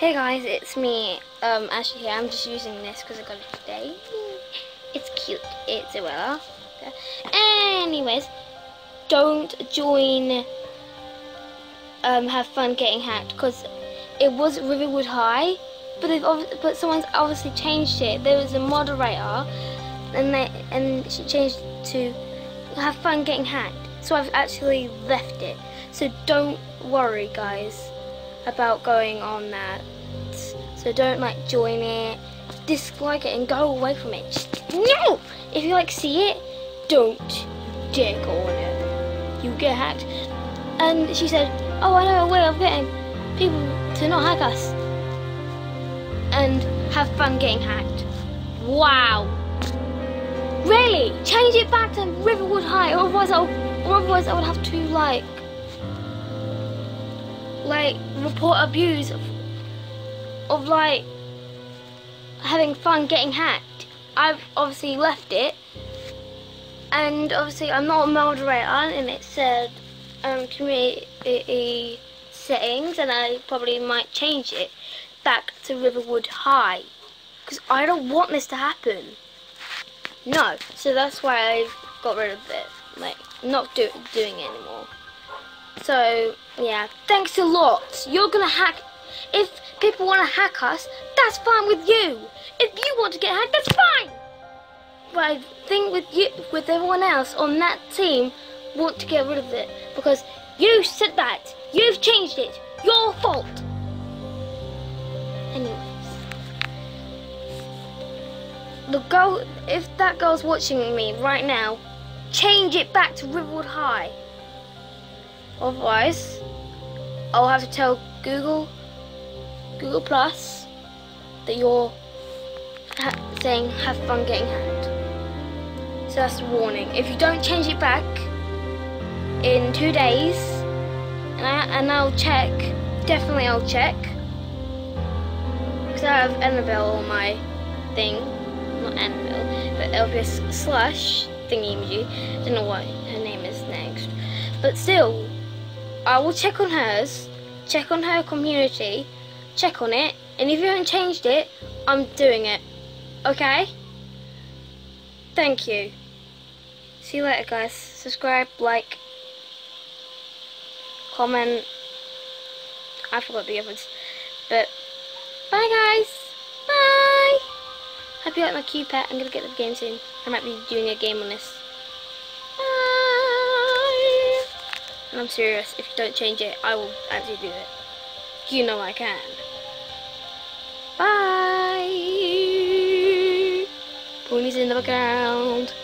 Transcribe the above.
Hey guys, it's me. Um, actually, here I'm just using this because I got it today. It's cute. It's a well. Anyways, don't join. Um, have fun getting hacked because it was Riverwood High, but they've but someone's obviously changed it. There was a moderator, and they and she changed to have fun getting hacked. So I've actually left it. So don't worry, guys, about going on that. So don't like join it, dislike it, and go away from it. Just no. If you like see it, don't dare go on it. You get hacked. And she said, "Oh, I know a way of getting people to not hack us and have fun getting hacked." Wow. Really? Change it back to Riverwood High, or otherwise I'll, or otherwise I would have to like, like report abuse of, of like having fun getting hacked. I've obviously left it, and obviously I'm not a moderator, and it said um, community settings, and I probably might change it back to Riverwood High, because I don't want this to happen. No, so that's why I've got rid of it. Like, not do, doing it anymore. So, yeah, thanks a lot. You're gonna hack. If people want to hack us, that's fine with you. If you want to get hacked, that's fine. But I think with you, with everyone else on that team, want to get rid of it because you said that. You've changed it. Your fault. Anyways the girl, if that girl's watching me right now, change it back to Riverwood High. Otherwise, I'll have to tell Google, Google Plus, that you're saying have fun getting hacked. So that's a warning. If you don't change it back in two days, and, I, and I'll check, definitely I'll check, because I have Annabelle on my thing not Annabelle, but Elvis slash thingy emoji. Don't know what her name is next. But still, I will check on hers, check on her community, check on it, and if you haven't changed it, I'm doing it. Okay? Thank you. See you later, guys. Subscribe, like, comment. I forgot the others. But, bye, guys. Bye. Hope you like my cute pet. I'm gonna get the game soon. I might be doing a game on this. I'm serious. If you don't change it, I will actually do it. You know I can. Bye. Ponies in the background.